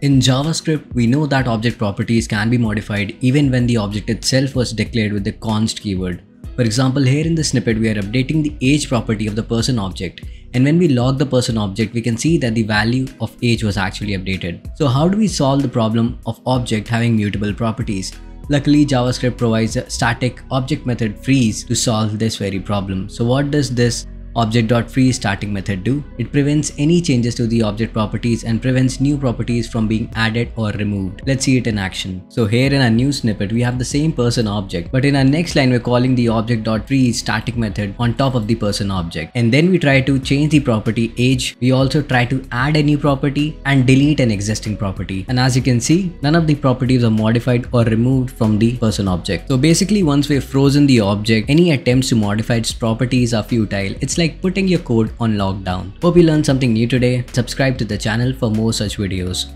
In JavaScript, we know that object properties can be modified even when the object itself was declared with the const keyword. For example, here in the snippet, we are updating the age property of the person object. And when we log the person object, we can see that the value of age was actually updated. So how do we solve the problem of object having mutable properties? Luckily, JavaScript provides a static object method freeze to solve this very problem. So what does this Object.freeze static method do? It prevents any changes to the object properties and prevents new properties from being added or removed. Let's see it in action. So here in our new snippet, we have the same person object, but in our next line, we're calling the object.freeze static method on top of the person object. And then we try to change the property age. We also try to add a new property and delete an existing property. And as you can see, none of the properties are modified or removed from the person object. So basically, once we've frozen the object, any attempts to modify its properties are futile. It's like like putting your code on lockdown. Hope you learned something new today. Subscribe to the channel for more such videos.